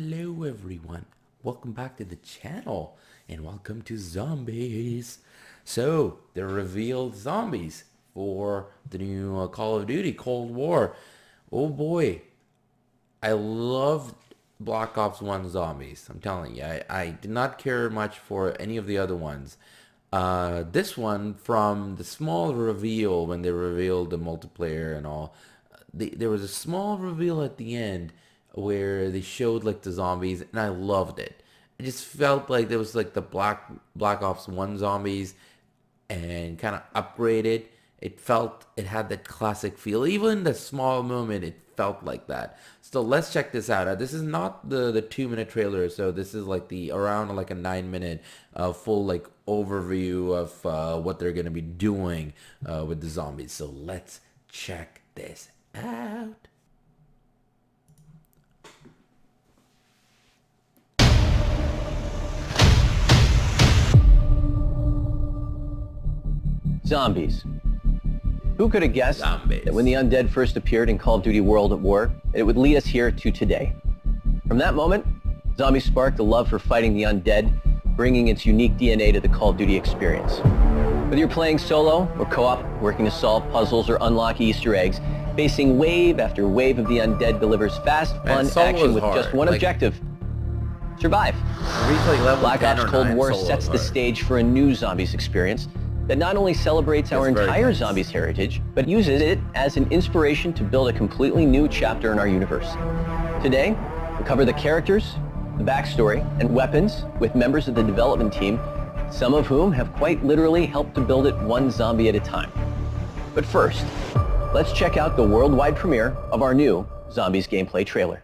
Hello everyone, welcome back to the channel and welcome to Zombies. So, they revealed zombies for the new uh, Call of Duty Cold War. Oh boy, I loved Black Ops 1 zombies. I'm telling you, I, I did not care much for any of the other ones. Uh, this one, from the small reveal when they revealed the multiplayer and all, they, there was a small reveal at the end where they showed like the zombies and I loved it. It just felt like there was like the Black Black Ops 1 zombies and kind of upgraded. It felt it had that classic feel. Even the small moment it felt like that. So let's check this out. Uh, this is not the the 2 minute trailer. So this is like the around like a 9 minute uh, full like overview of uh, what they're to be doing uh, with the zombies. So let's check this out. Zombies. Who could have guessed Zombies. that when the undead first appeared in Call of Duty World at War, it would lead us here to today? From that moment, zombies sparked a love for fighting the undead, bringing its unique DNA to the Call of Duty experience. Whether you're playing solo or co-op, working to solve puzzles or unlock Easter eggs, facing wave after wave of the undead delivers fast, Man, fun action with just one Like- objective. Survive. Reach like level Black Ops Cold War sets the hard. stage for a new zombies experience that not only celebrates our That's very entire nice. zombies heritage, but uses it as an inspiration to build a completely new chapter in our universe. Today, we cover the characters, the backstory, and weapons with members of the development team, some of whom have quite literally helped to build it one zombie at a time. But first, let's check out the worldwide premiere of our new Zombies gameplay trailer.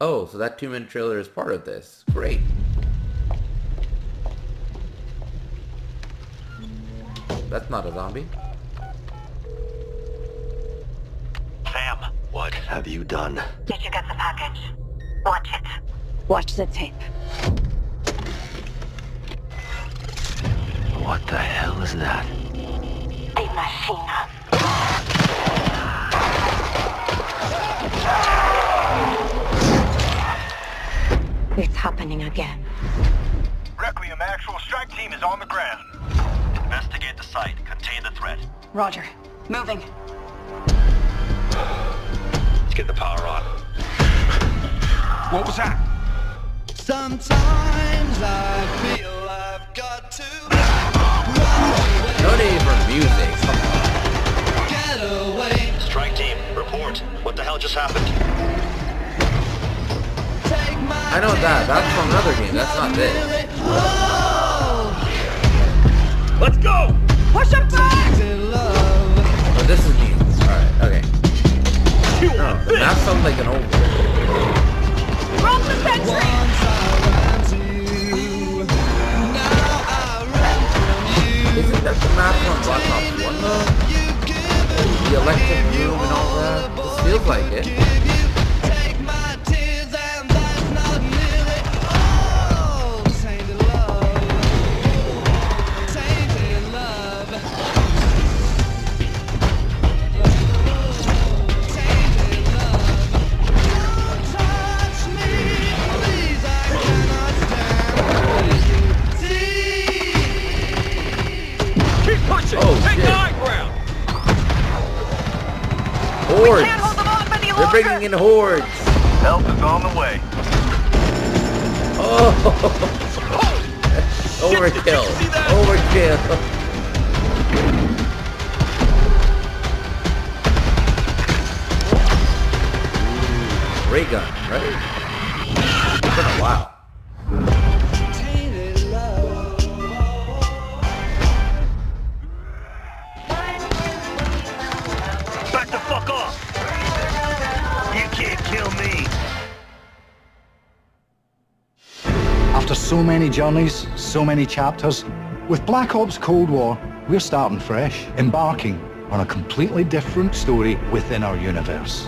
Oh, so that two minute trailer is part of this. Great. That's not a zombie. Sam, what have you done? Did you get the package? Watch it. Watch the tape. What the hell is that? A machine. It's happening again. Requiem actual strike team is on the ground. Investigate the site. Contain the threat. Roger. Moving. Let's get the power on. What was that? Sometimes I feel I've got to No need for music. get away. Strike team, report. What the hell just happened? I know that. That's from another game. That's not this. Let's go! Push him back! Oh, this is new. Alright, okay. Oh, the map sounds like an old one. Roll the sentry! Once I ran to you. Now I run from you. Isn't that the map from Black Ops 1 though? You give it, The electric room and all that? This feels like it. Hordes! Can't hold them any They're bringing in hordes! Help is on the way. Oh! Shit, Overkill! did you? Overkill! Ray gun, right? It's been a while. So many journeys, so many chapters, with Black Ops Cold War, we're starting fresh, embarking on a completely different story within our universe.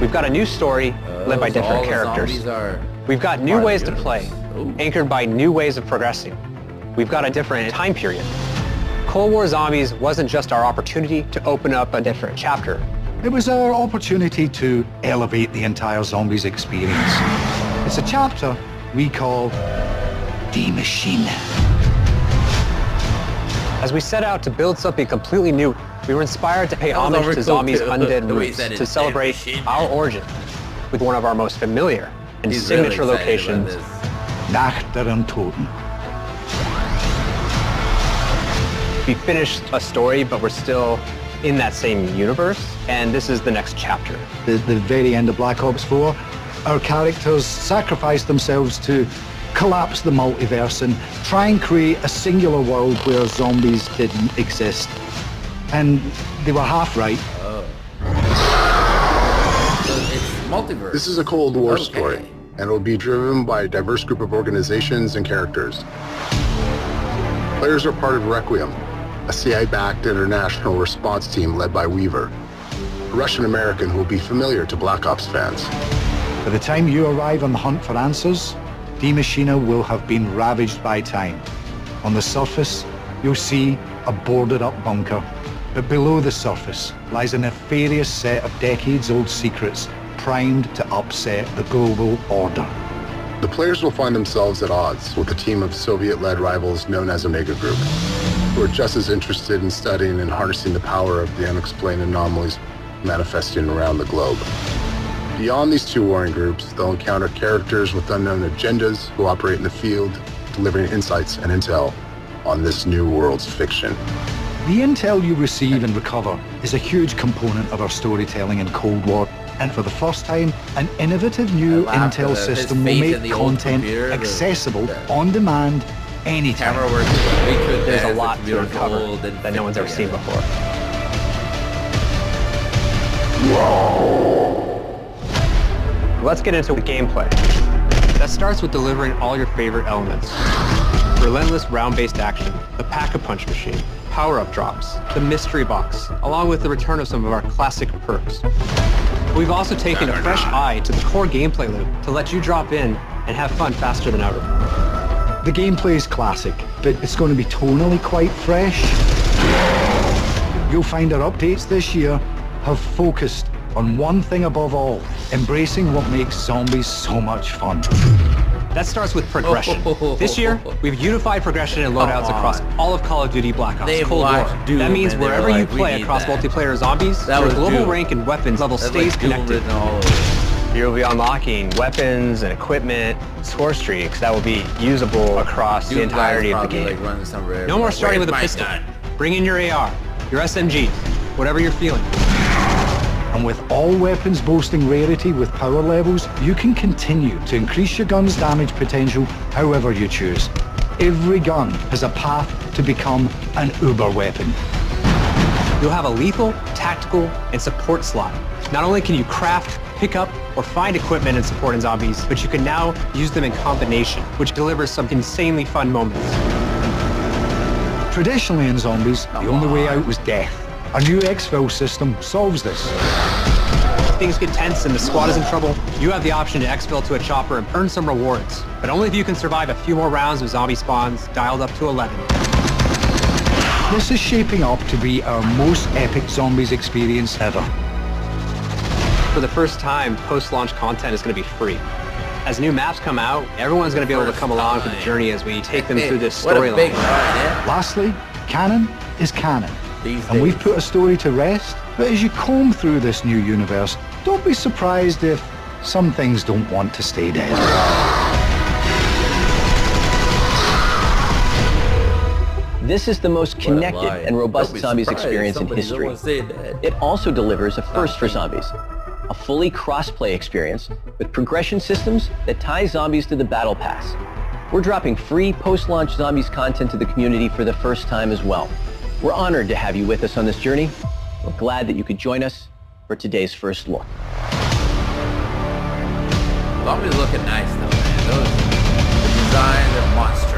We've got a new story led by Oh, so all different characters. We've got new ways to play. Ooh. anchored by new ways of progressing. We've got a different time period. Cold War Zombies wasn't just our opportunity to open up a different chapter. It was our opportunity to elevate the entire zombies experience. It's a chapter we call the Machine. As we set out to build something completely new, we were inspired to pay homage to zombies' too. undead The roots to celebrate our origin with one of our most familiar and He's signature excited about locations. this. Nacht der Untoten. We finished a story, but we're still in that same universe, and this is the next chapter. the, the very end of Black Ops 4, our characters sacrificed themselves to collapse the multiverse and try and create a singular world where zombies didn't exist. And they were half right. So it's multiverse. This is a Cold War Okay. story, and it will be driven by a diverse group of organizations and characters. Players are part of Requiem, a CIA-backed international response team led by Weaver, a Russian-American who will be familiar to Black Ops fans. By the time you arrive on the hunt for answers, Die Maschine will have been ravaged by time. On the surface, you'll see a boarded up bunker. But below the surface lies a nefarious set of decades-old secrets primed to upset the global order. The players will find themselves at odds with a team of Soviet-led rivals known as Omega Group, who are just as interested in studying and harnessing the power of the unexplained anomalies manifesting around the globe. Beyond these two warring groups, they'll encounter characters with unknown agendas who operate in the field, delivering insights and intel on this new world's fiction. The intel you receive and recover is a huge component of our storytelling in Cold War. And for the first time, an innovative new intel at system will make the content computer, accessible the- on demand anytime. Camera work. We could There's a lot the to computer's uncover that no one's ever seen together. before. Let's get into the gameplay. That starts with delivering all your favorite elements. Relentless round-based action, the Pack-a-Punch machine, power-up drops, the mystery box, along with the return of some of our classic perks. We've also taken a fresh eye to the core gameplay loop to let you drop in and have fun faster than ever. The gameplay is classic, but it's going to be tonally quite fresh. You'll find our updates this year have focused on one thing above all, embracing what makes zombies so much fun. That starts with progression. This year, we've unified progression and loadouts across uh-huh. all of Call of Duty Black Ops They've Cold War. Doom that means and they were wherever you like, "We play across that." multiplayer zombies, That your global Doom. rank and weapons level That's stays like connected. written all over. You'll be unlocking weapons and equipment, score streaks that will be usable across the Doom guys entirety of the game. Like, running somewhere, no more starting with a pistol. gun?" Bring in your AR, your SMG, whatever you're feeling. And with all weapons boasting rarity with power levels, you can continue to increase your gun's damage potential however you choose. Every gun has a path to become an uber weapon. You'll have a lethal, tactical, and support slot. Not only can you craft, pick up, or find equipment and support in zombies, but you can now use them in combination, which delivers some insanely fun moments. Traditionally in zombies, the only way out was death. Our new exfil system solves this. Things get tense and the squad is in trouble, you have the option to exfil to a chopper and earn some rewards. But only if you can survive a few more rounds of zombie spawns dialed up to 11. This is shaping up to be our most epic zombies experience ever. For the first time, post-launch content is going to be free. As new maps come out, everyone's going to be able to come along for the journey as we take them through this What a big storyline. Eh? Lastly, canon is canon. These And we've put a story to rest, but as you comb through this new universe, don't be surprised if some things don't want to stay dead. This is the most connected and robust zombies experience in history. don't say that. It also delivers a first for zombies. A fully cross-play experience with progression systems that tie zombies to the battle pass. We're dropping free post-launch zombies content to the community for the first time as well. We're honored to have you with us on this journey. We're glad that you could join us for today's first look. Zombies looking nice though, man. Those the designs are monstrous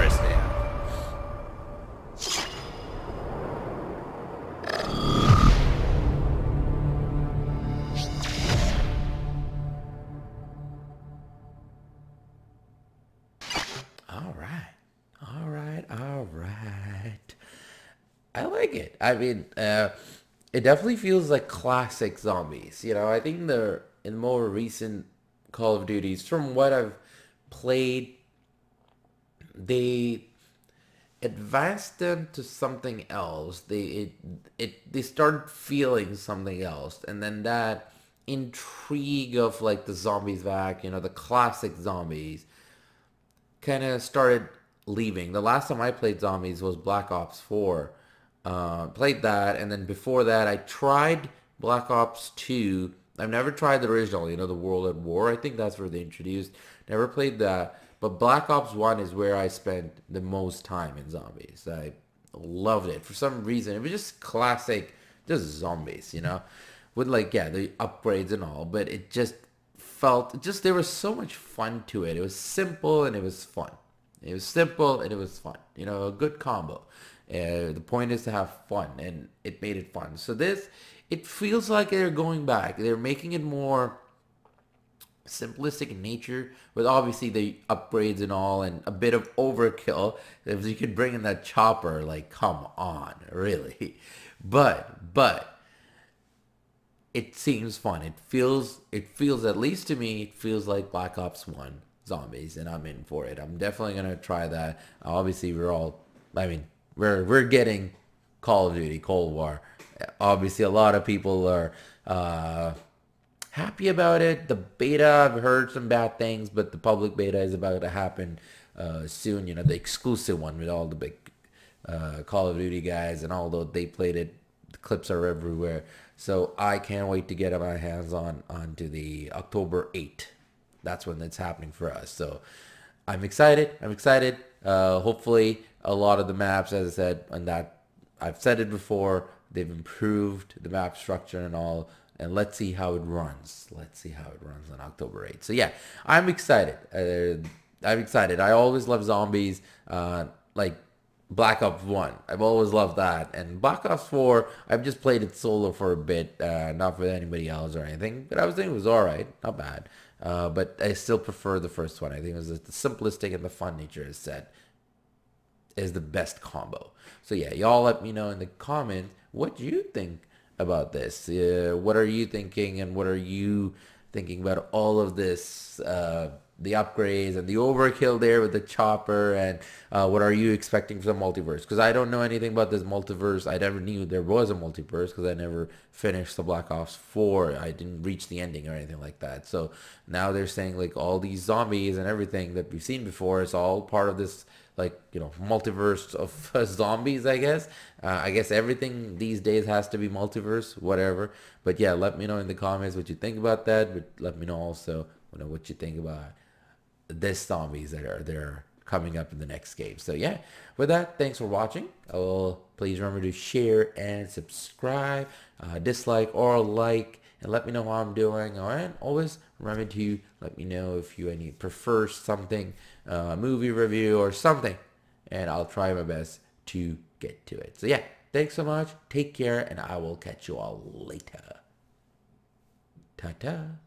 I like it. I mean, uh, it definitely feels like classic zombies. You know, I think the in more recent Call of Duties, from what I've played, they advanced them to something else. They it it they started feeling something else, and then that intrigue of like the zombies back, you know, the classic zombies, kind of started leaving. The last time I played zombies was Black Ops 4. Uh, played that, and then before that, I tried Black Ops 2. I've never tried the original, you know, the World at War. I think that's where they introduced. Never played that. But Black Ops 1 is where I spent the most time in zombies. I loved it. For some reason, it was just classic, just zombies, you know? With like, yeah, the upgrades and all. But it just felt, just there was so much fun to it. It was simple and it was fun. It was simple and it was fun. You know, a good combo. Uh, the point is to have fun and it made it fun. So this, it feels like they're going back. They're making it more simplistic in nature with obviously the upgrades and all and a bit of overkill if you could bring in that chopper like come on really but but it seems fun it feels it feels at least to me it feels like black ops 1 zombies and i'm in for it i'm definitely gonna try that obviously we're all i mean we're we're getting call of duty cold war obviously a lot of people are uh happy about it. The beta, I've heard some bad things, but the public beta is about to happen uh, soon. You know, the exclusive one with all the big uh, Call of Duty guys, and although they played it, the clips are everywhere. So I can't wait to get my hands on onto the October 8th. That's when it's happening for us. So I'm excited. I'm excited. Uh, hopefully, a lot of the maps, as I said, and that I've said it before, they've improved the map structure and all and let's see how it runs. Let's see how it runs on October 8th. So yeah, I'm excited. Uh, I'm excited. I always love zombies. Uh, like Black Ops 1. I've always loved that. And Black Ops 4, I've just played it solo for a bit, uh, not with anybody else or anything. But I was thinking it was alright, not bad. Uh, but I still prefer the first one. I think it was the simplistic and the fun nature is set is the best combo. So yeah, y'all let me know in the comments what you think about this. Uh, what are you thinking and what are you thinking about all of this, uh, the upgrades and the overkill there with the chopper and uh, what are you expecting from the multiverse? Because I don't know anything about this multiverse. I never knew there was a multiverse because I never finished the Black Ops 4. I didn't reach the ending or anything like that. So now they're saying like all these zombies and everything that we've seen before is all part of this like you know multiverse of zombies i guess uh, i guess everything these days has to be multiverse whatever but yeah let me know in the comments what you think about that but let me know also you know what you think about this zombies that are there coming up in the next game so yeah with that thanks for watching oh please remember to share and subscribe uh, dislike or like and let me know how I'm doing. And always remember to let me know if you any prefer something, uh, movie review or something, and I'll try my best to get to it. So yeah, thanks so much. Take care, and I will catch you all later. Ta-ta.